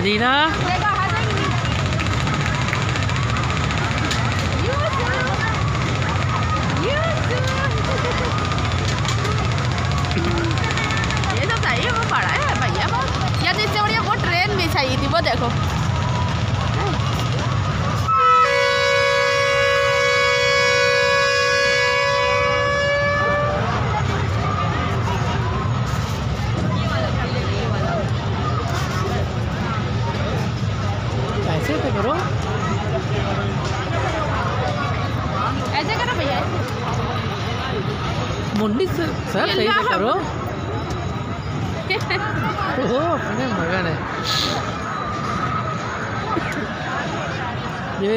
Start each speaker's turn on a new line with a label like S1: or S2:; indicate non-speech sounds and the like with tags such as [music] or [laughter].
S1: अदीना
S2: ये सब चाहिए वो बड़ा है, भैया बहुत या जिससे इससे बढ़िया वो ट्रेन भी चाहिए थी, वो देखो।
S1: ऐसे तो करो
S2: ऐसे करो भैया
S1: मुंडी से सर सही से करो। [laughs] ओ अपने मगन है। [laughs] ये